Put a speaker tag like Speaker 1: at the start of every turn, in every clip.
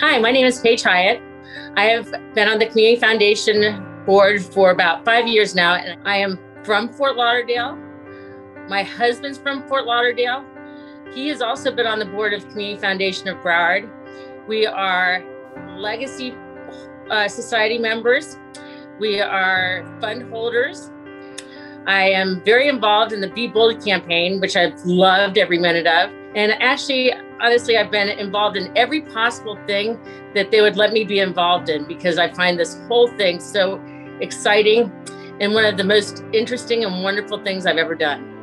Speaker 1: Hi, my name is Paige Hyatt. I have been on the Community Foundation board for about five years now, and I am from Fort Lauderdale. My husband's from Fort Lauderdale. He has also been on the board of Community Foundation of Broward. We are legacy uh, society members. We are fund holders. I am very involved in the Be Bold campaign, which I've loved every minute of. And actually, honestly, I've been involved in every possible thing that they would let me be involved in because I find this whole thing so exciting and one of the most interesting and wonderful things I've ever done.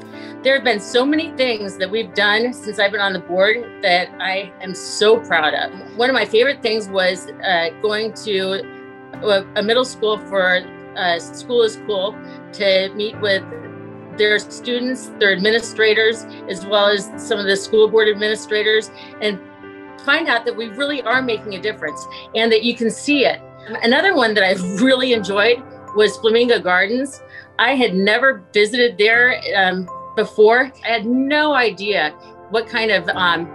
Speaker 1: There have been so many things that we've done since I've been on the board that I am so proud of. One of my favorite things was uh, going to a middle school for uh, School is Cool to meet with their students, their administrators, as well as some of the school board administrators, and find out that we really are making a difference and that you can see it. Another one that I really enjoyed was Flamingo Gardens. I had never visited there um, before. I had no idea what kind of um,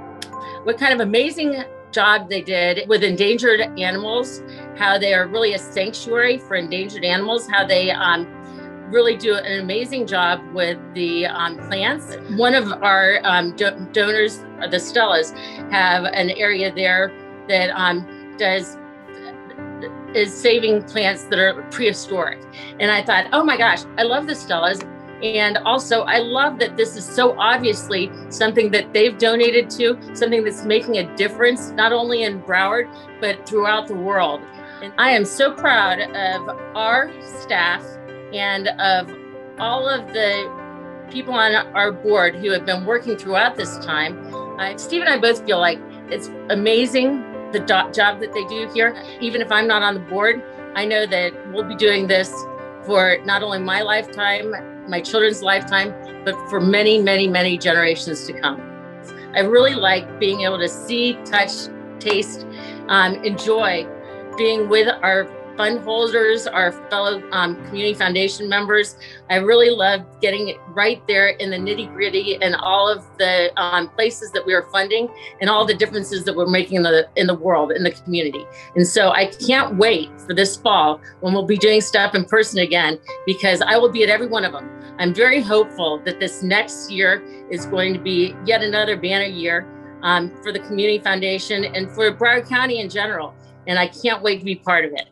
Speaker 1: what kind of amazing job they did with endangered animals, how they are really a sanctuary for endangered animals, how they um, really do an amazing job with the um, plants. One of our um, do- donors, the Stellas, have an area there that um, does is saving plants that are prehistoric. And I thought, oh my gosh, I love the Stellas. And also, I love that this is so obviously something that they've donated to, something that's making a difference, not only in Broward, but throughout the world. And I am so proud of our staff and of all of the people on our board who have been working throughout this time. Uh, Steve and I both feel like it's amazing the do- job that they do here. Even if I'm not on the board, I know that we'll be doing this for not only my lifetime, my children's lifetime, but for many, many, many generations to come. I really like being able to see, touch, taste, um, enjoy being with our fund holders, our fellow um, community foundation members. I really love getting right there in the nitty gritty and all of the um, places that we are funding and all the differences that we're making in the in the world in the community. And so I can't wait for this fall when we'll be doing stuff in person again because I will be at every one of them. I'm very hopeful that this next year is going to be yet another banner year um, for the Community Foundation and for Broward County in general. And I can't wait to be part of it.